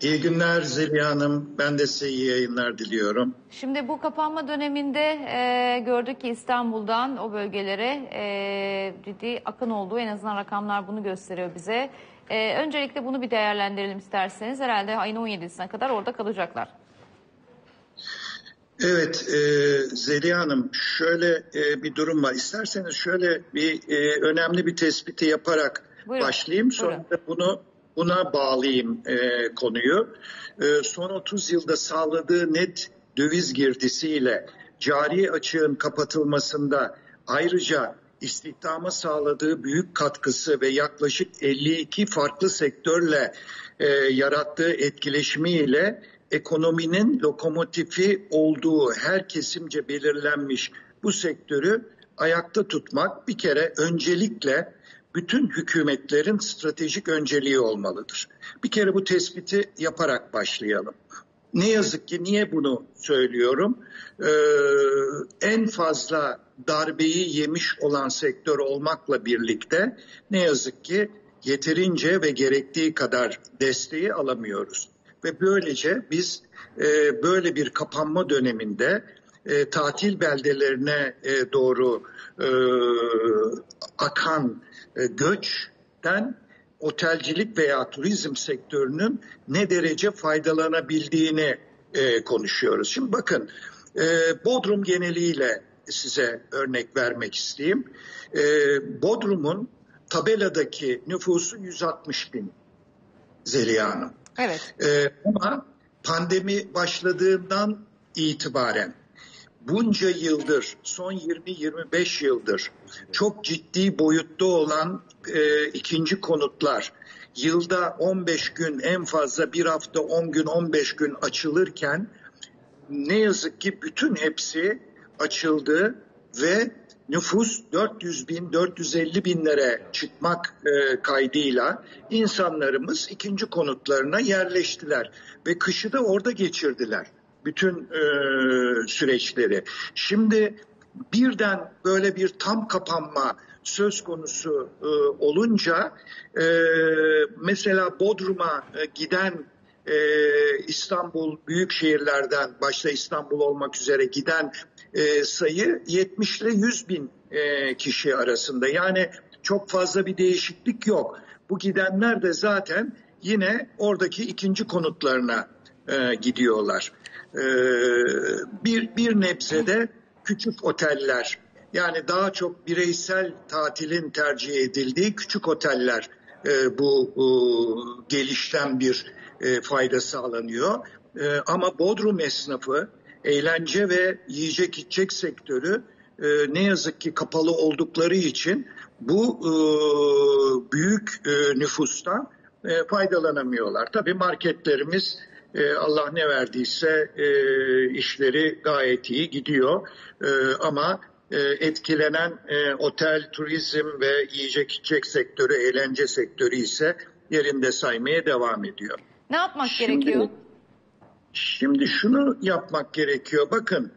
İyi günler Zeliha Hanım. Ben de size iyi yayınlar diliyorum. Şimdi bu kapanma döneminde e, gördük ki İstanbul'dan o bölgelere e, ciddi akın olduğu en azından rakamlar bunu gösteriyor bize. E, öncelikle bunu bir değerlendirelim isterseniz. Herhalde ayın 17'sine kadar orada kalacaklar. Evet e, Zeliha Hanım şöyle e, bir durum var. İsterseniz şöyle bir e, önemli bir tespiti yaparak Buyurun. başlayayım. Sonra Buyurun. bunu buna bağlayayım e, konuyu. E, son 30 yılda sağladığı net döviz girdisiyle cari açığın kapatılmasında ayrıca istihdama sağladığı büyük katkısı ve yaklaşık 52 farklı sektörle e, yarattığı etkileşimiyle ekonominin lokomotifi olduğu her kesimce belirlenmiş bu sektörü ayakta tutmak bir kere öncelikle bütün hükümetlerin stratejik önceliği olmalıdır. Bir kere bu tespiti yaparak başlayalım. Ne yazık ki niye bunu söylüyorum? Ee, en fazla darbeyi yemiş olan sektör olmakla birlikte ne yazık ki yeterince ve gerektiği kadar desteği alamıyoruz. Ve böylece biz e, böyle bir kapanma döneminde e, tatil beldelerine e, doğru e, akan e, göçten otelcilik veya turizm sektörünün ne derece faydalanabildiğini e, konuşuyoruz. Şimdi bakın e, Bodrum geneliyle size örnek vermek isteyeyim. E, Bodrum'un tabeladaki nüfusu 160 bin Zeliha Hanım. Evet. E, ama pandemi başladığından itibaren bunca yıldır, son 20-25 yıldır çok ciddi boyutta olan e, ikinci konutlar yılda 15 gün en fazla bir hafta 10 gün 15 gün açılırken ne yazık ki bütün hepsi açıldı ve nüfus 400 bin 450 binlere çıkmak e, kaydıyla insanlarımız ikinci konutlarına yerleştiler ve kışı da orada geçirdiler bütün e, süreçleri. Şimdi birden böyle bir tam kapanma söz konusu e, olunca e, mesela Bodrum'a e, giden e, İstanbul büyük şehirlerden başta İstanbul olmak üzere giden e, sayı 70 ile 100 bin e, kişi arasında. Yani çok fazla bir değişiklik yok. Bu gidenler de zaten yine oradaki ikinci konutlarına e, gidiyorlar. E, bir, bir nebzede küçük oteller yani daha çok bireysel tatilin tercih edildiği küçük oteller e, bu e, gelişten bir e, fayda sağlanıyor. E, ama Bodrum esnafı eğlence ve yiyecek içecek sektörü e, ne yazık ki kapalı oldukları için bu e, büyük e, nüfustan e, faydalanamıyorlar. Tabii marketlerimiz e, Allah ne verdiyse e, işleri gayet iyi gidiyor e, ama e, etkilenen e, otel, turizm ve yiyecek içecek sektörü, eğlence sektörü ise yerinde saymaya devam ediyor. Ne yapmak Şimdi- gerekiyor? Şimdi şunu yapmak gerekiyor. Bakın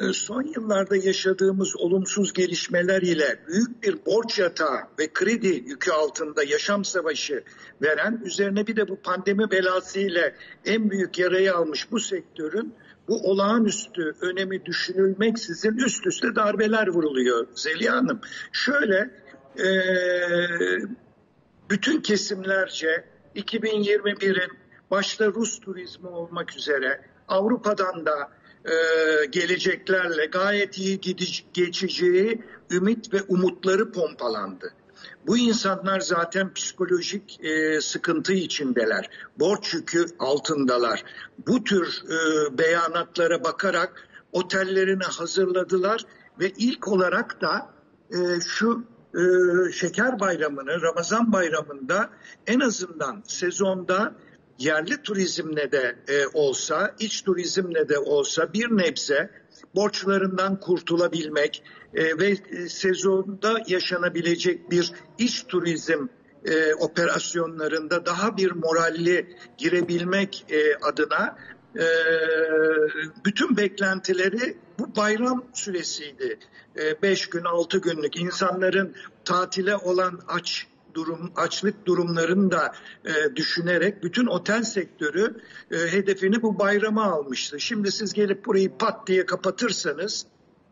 e, son yıllarda yaşadığımız olumsuz gelişmeler ile büyük bir borç yatağı ve kredi yükü altında yaşam savaşı veren üzerine bir de bu pandemi belası ile en büyük yarayı almış bu sektörün bu olağanüstü önemi düşünülmeksizin üst üste darbeler vuruluyor Zeliha Hanım. Şöyle e, bütün kesimlerce 2021'in başta Rus turizmi olmak üzere Avrupa'dan da e, geleceklerle gayet iyi gidic- geçeceği ümit ve umutları pompalandı. Bu insanlar zaten psikolojik e, sıkıntı içindeler. Borç yükü altındalar. Bu tür e, beyanatlara bakarak otellerini hazırladılar ve ilk olarak da e, şu e, şeker bayramını Ramazan bayramında en azından sezonda yerli turizmle de e, olsa, iç turizmle de olsa bir nebze borçlarından kurtulabilmek e, ve e, sezonda yaşanabilecek bir iç turizm e, operasyonlarında daha bir moralli girebilmek e, adına e, bütün beklentileri bu bayram süresiydi. 5 gün 6 günlük insanların tatile olan aç durum açlık durumlarını da e, düşünerek bütün otel sektörü e, hedefini bu bayrama almıştı. Şimdi siz gelip burayı pat diye kapatırsanız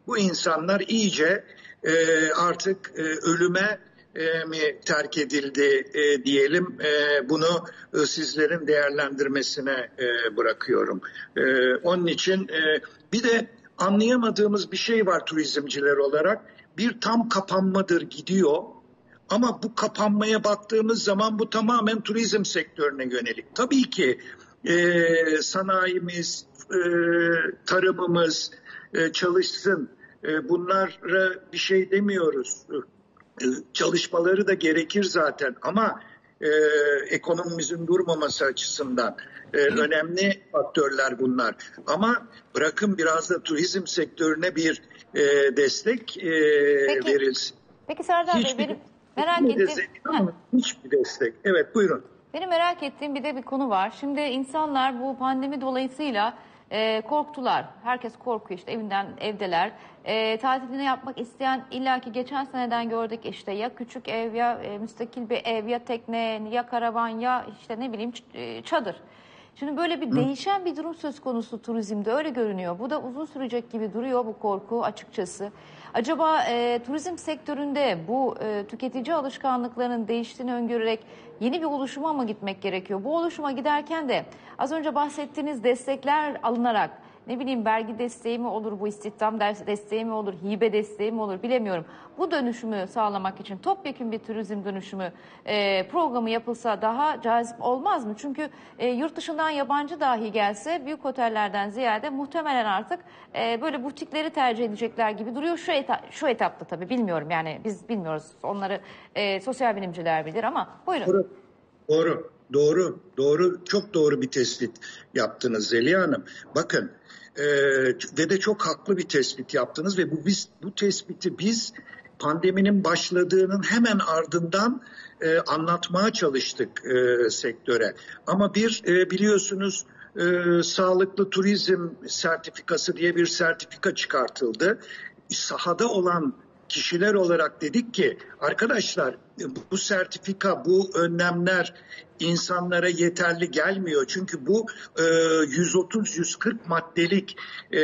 bu insanlar iyice e, artık e, ölüme e, mi terk edildi e, diyelim e, bunu e, sizlerin değerlendirmesine e, bırakıyorum. E, onun için e, bir de anlayamadığımız bir şey var turizmciler olarak bir tam kapanmadır gidiyor ama bu kapanmaya baktığımız zaman bu tamamen turizm sektörüne yönelik. Tabii ki e, sanayimiz, e, tarımımız e, çalışsın. E, bunlara bir şey demiyoruz. Çalışmaları da gerekir zaten ama e, ekonomimizin durmaması açısından e, önemli faktörler bunlar. Ama bırakın biraz da turizm sektörüne bir e, destek e, Peki. verilsin. Peki Serdar Bey benim merak ettiğim... destek hiçbir destek. Evet buyurun. Benim merak ettiğim bir de bir konu var. Şimdi insanlar bu pandemi dolayısıyla e, korktular. Herkes korkuyor işte evinden evdeler. E, tatilini yapmak isteyen illaki geçen seneden gördük işte ya küçük ev ya e, müstakil bir ev ya tekne ya karavan ya işte ne bileyim e, çadır. Şimdi böyle bir değişen bir durum söz konusu turizmde öyle görünüyor. Bu da uzun sürecek gibi duruyor bu korku açıkçası. Acaba e, turizm sektöründe bu e, tüketici alışkanlıklarının değiştiğini öngörerek yeni bir oluşuma mı gitmek gerekiyor? Bu oluşuma giderken de az önce bahsettiğiniz destekler alınarak ne bileyim vergi desteği mi olur, bu istihdam desteği mi olur, hibe desteği mi olur bilemiyorum. Bu dönüşümü sağlamak için topyekun bir turizm dönüşümü e, programı yapılsa daha cazip olmaz mı? Çünkü e, yurt dışından yabancı dahi gelse büyük otellerden ziyade muhtemelen artık e, böyle butikleri tercih edecekler gibi duruyor. Şu, eta- şu etapta tabii bilmiyorum yani biz bilmiyoruz onları e, sosyal bilimciler bilir ama buyurun. Doğru, doğru, doğru, doğru, çok doğru bir tespit yaptınız Zeliha Hanım. Bakın e, ve de çok haklı bir tespit yaptınız ve bu biz bu tespiti biz pandeminin başladığının hemen ardından e, anlatmaya çalıştık e, sektöre. Ama bir e, biliyorsunuz e, sağlıklı turizm sertifikası diye bir sertifika çıkartıldı. Sahada olan kişiler olarak dedik ki arkadaşlar bu sertifika, bu önlemler insanlara yeterli gelmiyor. Çünkü bu e, 130-140 maddelik e,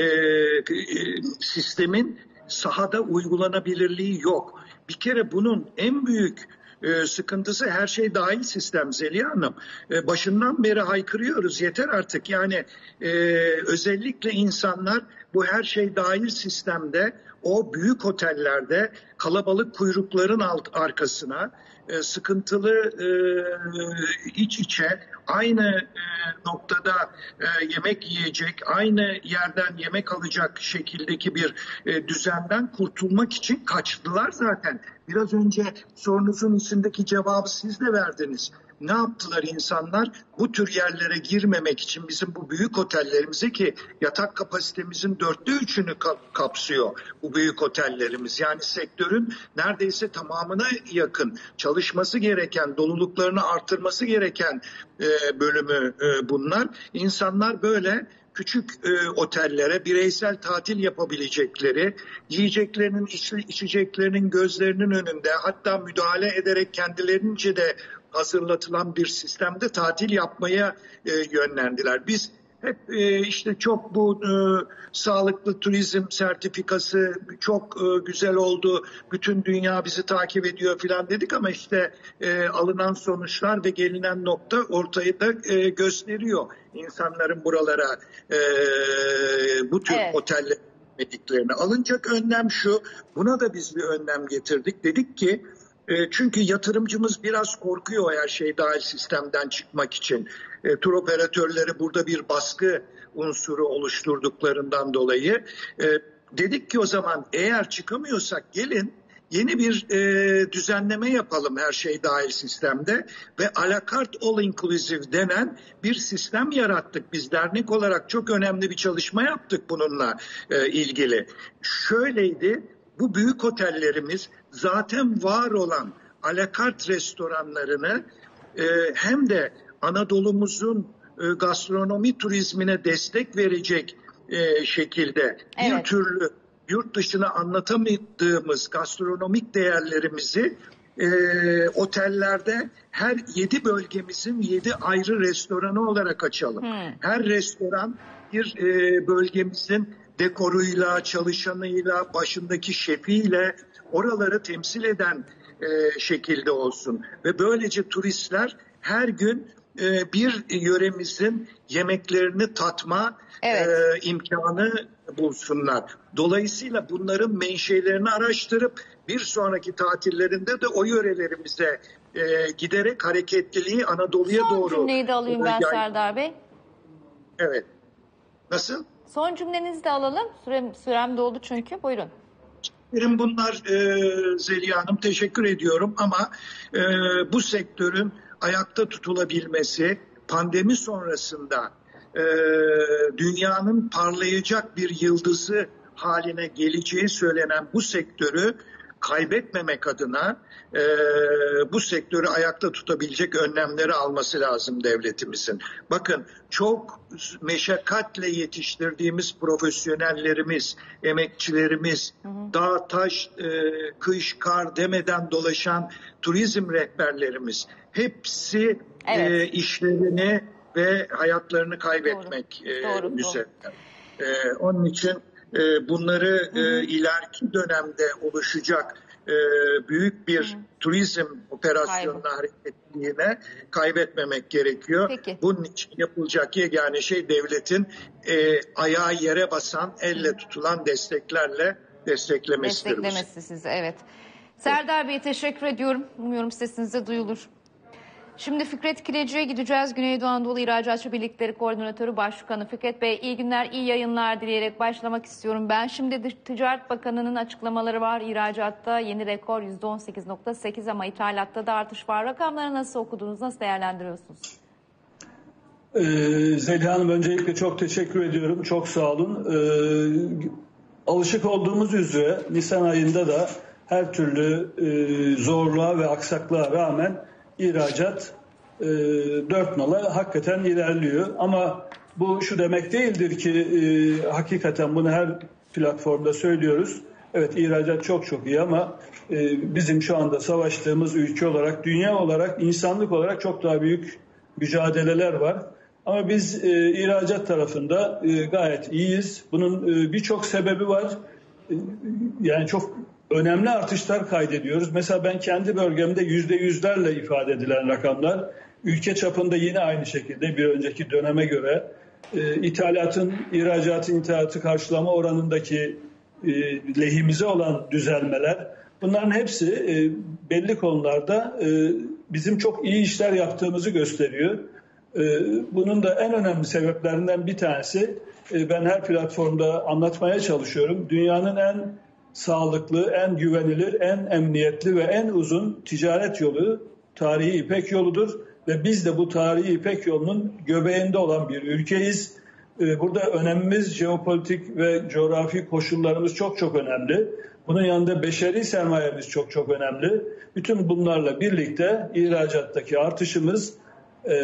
sistemin sahada uygulanabilirliği yok. Bir kere bunun en büyük e, sıkıntısı her şey dahil sistem Zeliha Hanım. E, başından beri haykırıyoruz yeter artık. Yani e, özellikle insanlar bu her şey dahil sistemde o büyük otellerde kalabalık kuyrukların alt arkasına e, sıkıntılı e, iç içe aynı e, noktada e, yemek yiyecek, aynı yerden yemek alacak şekildeki bir e, düzenden kurtulmak için kaçtılar zaten. Biraz önce sorunuzun içindeki cevabı siz de verdiniz. Ne yaptılar insanlar? Bu tür yerlere girmemek için bizim bu büyük otellerimize ki yatak kapasitemizin dörtte üçünü kap- kapsıyor bu büyük otellerimiz. Yani sektörün neredeyse tamamına yakın çalışması gereken, doluluklarını artırması gereken e, bölümü e, bunlar. İnsanlar böyle küçük e, otellere bireysel tatil yapabilecekleri, yiyeceklerinin, iç- içeceklerinin gözlerinin önünde hatta müdahale ederek kendilerince de hazırlatılan bir sistemde tatil yapmaya e, yönlendiler. Biz hep e, işte çok bu e, sağlıklı turizm sertifikası çok e, güzel oldu. Bütün dünya bizi takip ediyor filan dedik ama işte e, alınan sonuçlar ve gelinen nokta ortayı da e, gösteriyor. İnsanların buralara e, bu tür Evet. oteller gitmediklerini. Alınacak önlem şu. Buna da biz bir önlem getirdik. Dedik ki e, çünkü yatırımcımız biraz korkuyor her şey dahil sistemden çıkmak için. E, tur operatörleri burada bir baskı unsuru oluşturduklarından dolayı e, dedik ki o zaman eğer çıkamıyorsak gelin yeni bir e, düzenleme yapalım her şey dahil sistemde ve alakart all inclusive denen bir sistem yarattık. Biz dernek olarak çok önemli bir çalışma yaptık bununla e, ilgili. Şöyleydi bu büyük otellerimiz zaten var olan alakart restoranlarını e, hem de Anadolu'muzun e, gastronomi turizmine destek verecek e, şekilde bir Evet. türlü yurt dışına anlatamadığımız gastronomik değerlerimizi e, otellerde her yedi bölgemizin yedi ayrı restoranı olarak açalım. Her restoran bir e, bölgemizin dekoruyla, çalışanıyla, başındaki şefiyle oraları temsil eden e, şekilde olsun. Ve böylece turistler her gün e, bir yöremizin yemeklerini tatma Evet. e, imkanı bulsunlar. Dolayısıyla bunların menşelerini araştırıp bir sonraki tatillerinde de o yörelerimize e, giderek hareketliliği Anadolu'ya Son doğru. cümleyi de alayım ben Serdar Bey. Evet. Nasıl? Son cümlenizi de alalım. Sürem, sürem doldu çünkü. Buyurun. Benim bunlar e, Zeliha Hanım teşekkür ediyorum ama e, bu sektörün ayakta tutulabilmesi, pandemi sonrasında e, dünyanın parlayacak bir yıldızı haline geleceği söylenen bu sektörü kaybetmemek adına e, bu sektörü ayakta tutabilecek önlemleri alması lazım devletimizin. Bakın çok meşakkatle yetiştirdiğimiz profesyonellerimiz, emekçilerimiz, hı hı. dağ, taş, e, kış, kar demeden dolaşan turizm rehberlerimiz hepsi evet. e, işlerini ve hayatlarını kaybetmek doğru. E, üzerine. E, onun için e, bunları hı hı. E, ileriki dönemde oluşacak e, büyük bir turizm operasyonuna hareketliğine kaybetmemek gerekiyor. Peki. Bunun için yapılacak yegane şey devletin e, ayağı yere basan, elle tutulan desteklerle desteklemesidir. Desteklemesi sizi evet. Serdar Bey teşekkür ediyorum. Umuyorum sesinize duyulur. Şimdi Fikret Kileci'ye gideceğiz. Güneydoğu Anadolu İhracatçı Birlikleri Koordinatörü Başkanı Fikret Bey iyi günler, iyi yayınlar dileyerek başlamak istiyorum. Ben şimdi Ticaret Bakanı'nın açıklamaları var. İhracatta yeni rekor %18.8 ama ithalatta da artış var. Rakamları nasıl okudunuz, nasıl değerlendiriyorsunuz? Ee, Zeliha Hanım öncelikle çok teşekkür ediyorum. Çok sağ olun. Ee, alışık olduğumuz üzere Nisan ayında da her türlü e, zorluğa ve aksaklığa rağmen ihracat e, dört nala hakikaten ilerliyor. Ama bu şu demek değildir ki e, hakikaten bunu her platformda söylüyoruz. Evet ihracat çok çok iyi ama e, bizim şu anda savaştığımız ülke olarak, dünya olarak, insanlık olarak çok daha büyük mücadeleler var. Ama biz e, ihracat tarafında e, gayet iyiyiz. Bunun e, birçok sebebi var. E, yani çok önemli artışlar kaydediyoruz. Mesela ben kendi bölgemde yüzde yüzlerle ifade edilen rakamlar. Ülke çapında yine aynı şekilde bir önceki döneme göre e, ithalatın, ihracatın ithalatı karşılama oranındaki e, lehimize olan düzelmeler bunların hepsi e, belli konularda e, bizim çok iyi işler yaptığımızı gösteriyor. E, bunun da en önemli sebeplerinden bir tanesi e, ben her platformda anlatmaya çalışıyorum. Dünyanın en sağlıklı, en güvenilir, en emniyetli ve en uzun ticaret yolu tarihi İpek yoludur ve biz de bu tarihi İpek yolunun göbeğinde olan bir ülkeyiz. Ee, burada önemimiz jeopolitik ve coğrafi koşullarımız çok çok önemli. Bunun yanında beşeri sermayemiz çok çok önemli. Bütün bunlarla birlikte ihracattaki artışımız e,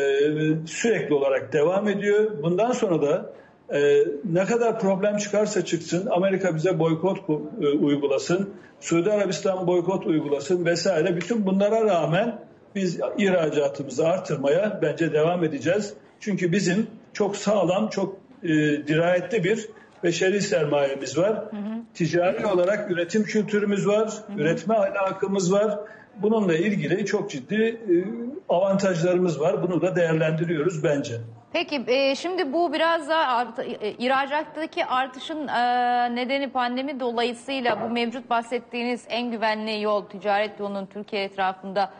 sürekli olarak devam ediyor. Bundan sonra da ee, ne kadar problem çıkarsa çıksın Amerika bize boykot e, uygulasın, Suudi Arabistan boykot uygulasın vesaire bütün bunlara rağmen biz ihracatımızı artırmaya bence devam edeceğiz. Çünkü bizim çok sağlam, çok e, dirayetli bir beşeri sermayemiz var. Hı hı. Ticari olarak üretim kültürümüz var, hı hı. üretme ahlakımız var. Bununla ilgili çok ciddi e, avantajlarımız var. Bunu da değerlendiriyoruz bence. Peki e, şimdi bu biraz da art, e, ihracattaki artışın e, nedeni pandemi dolayısıyla bu mevcut bahsettiğiniz en güvenli yol ticaret yolunun Türkiye etrafında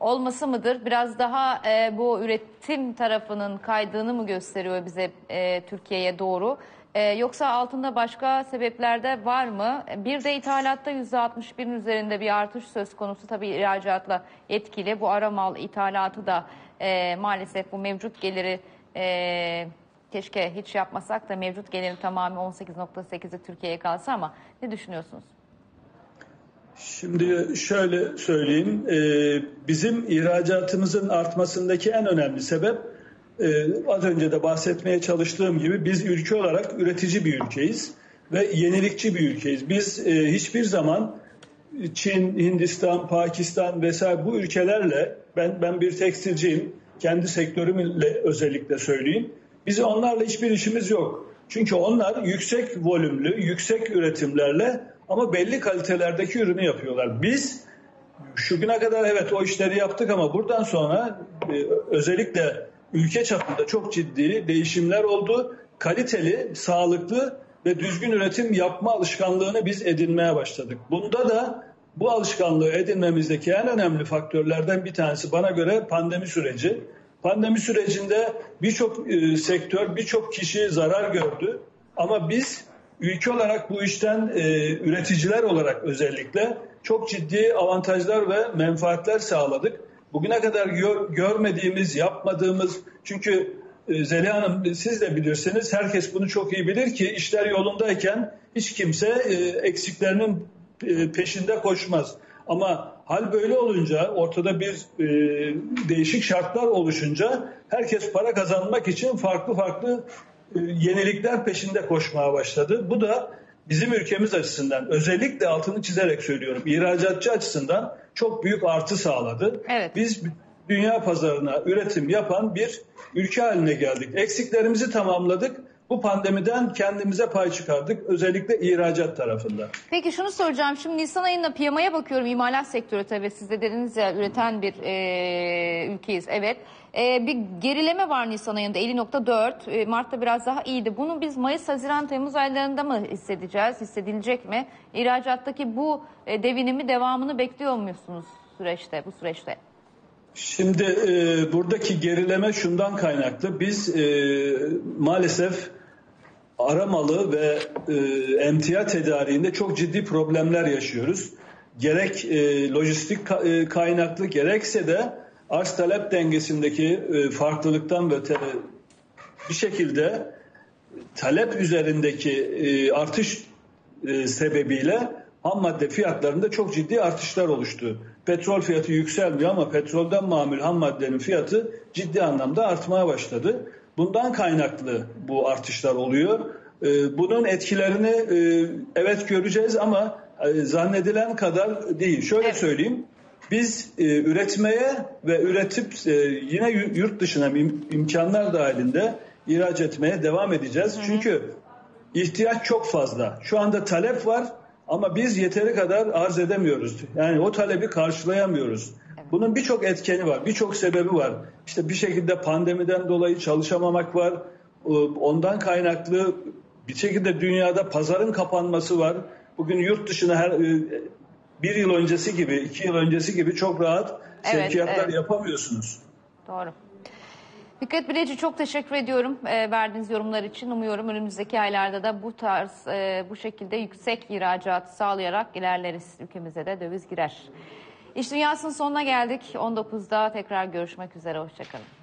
olması mıdır? Biraz daha e, bu üretim tarafının kaydığını mı gösteriyor bize e, Türkiye'ye doğru? E, yoksa altında başka sebepler de var mı? Bir de ithalatta %61'in üzerinde bir artış söz konusu tabii ihracatla etkili. Bu ara mal ithalatı da e, maalesef bu mevcut geliri e, keşke hiç yapmasak da mevcut gelirin tamamı 18.8'i Türkiye'ye kalsa ama ne düşünüyorsunuz? Şimdi şöyle söyleyeyim, e, bizim ihracatımızın artmasındaki en önemli sebep e, az önce de bahsetmeye çalıştığım gibi biz ülke olarak üretici bir ülkeyiz ve yenilikçi bir ülkeyiz. Biz e, hiçbir zaman Çin, Hindistan, Pakistan vesaire bu ülkelerle ben ben bir tekstilciyim kendi sektörümle özellikle söyleyeyim. Biz onlarla hiçbir işimiz yok. Çünkü onlar yüksek volümlü, yüksek üretimlerle ama belli kalitelerdeki ürünü yapıyorlar. Biz şu güne kadar evet o işleri yaptık ama buradan sonra e, özellikle ülke çapında çok ciddi değişimler oldu. Kaliteli, sağlıklı ve düzgün üretim yapma alışkanlığını biz edinmeye başladık. Bunda da bu alışkanlığı edinmemizdeki en önemli faktörlerden bir tanesi bana göre pandemi süreci. Pandemi sürecinde birçok e, sektör, birçok kişi zarar gördü. Ama biz ülke olarak bu işten e, üreticiler olarak özellikle çok ciddi avantajlar ve menfaatler sağladık. bugüne kadar gör, görmediğimiz, yapmadığımız çünkü e, Zeliha Hanım siz de bilirsiniz herkes bunu çok iyi bilir ki işler yolundayken hiç kimse e, eksiklerinin peşinde koşmaz. Ama hal böyle olunca ortada bir e, değişik şartlar oluşunca herkes para kazanmak için farklı farklı e, yenilikler peşinde koşmaya başladı. Bu da bizim ülkemiz açısından özellikle altını çizerek söylüyorum ihracatçı açısından çok büyük artı sağladı. Evet. Biz dünya pazarına üretim yapan bir ülke haline geldik. Eksiklerimizi tamamladık. Bu pandemiden kendimize pay çıkardık. Özellikle ihracat tarafında. Peki şunu soracağım. Şimdi Nisan ayında piyamaya bakıyorum. İmalat sektörü tabii siz de dediniz ya üreten bir e, ülkeyiz. Evet. E, bir gerileme var Nisan ayında 50.4. E, Mart'ta biraz daha iyiydi. Bunu biz Mayıs, Haziran, Temmuz aylarında mı hissedeceğiz? Hissedilecek mi? İhracattaki bu e, devinimi devamını bekliyor musunuz süreçte, bu süreçte? Şimdi e, buradaki gerileme şundan kaynaklı. Biz e, maalesef aramalı ve e, emtia tedariğinde çok ciddi problemler yaşıyoruz. Gerek e, lojistik ka- e, kaynaklı gerekse de arz talep dengesindeki e, farklılıktan ve bir şekilde talep üzerindeki e, artış e, sebebiyle ham madde fiyatlarında çok ciddi artışlar oluştu. Petrol fiyatı yükselmiyor ama petrolden mamul ham maddenin fiyatı ciddi anlamda artmaya başladı. Bundan kaynaklı bu artışlar oluyor. E, bunun etkilerini e, evet göreceğiz ama e, zannedilen kadar değil. Şöyle Evet. söyleyeyim. Biz e, üretmeye ve üretip yine yu- yurt dışına im- imkanlar dahilinde ihraç etmeye devam edeceğiz. Çünkü ihtiyaç çok fazla. Şu anda talep var ama biz yeteri kadar arz edemiyoruz. Yani o talebi karşılayamıyoruz. Bunun birçok etkeni var, birçok sebebi var. İşte bir şekilde pandemiden dolayı çalışamamak var. Ee, Ondan kaynaklı bir şekilde dünyada pazarın kapanması var. Bugün yurt dışına her e, bir yıl öncesi gibi, iki yıl öncesi gibi çok rahat Evet, sevkiyatlar evet. yapamıyorsunuz. Doğru. Fikret Bileci çok teşekkür ediyorum e, verdiğiniz yorumlar için. Umuyorum önümüzdeki aylarda da bu tarz e, bu şekilde yüksek ihracat sağlayarak ilerleriz. Ülkemize de döviz girer. İş Dünyası'nın sonuna geldik. 19'da tekrar görüşmek üzere. Hoşçakalın.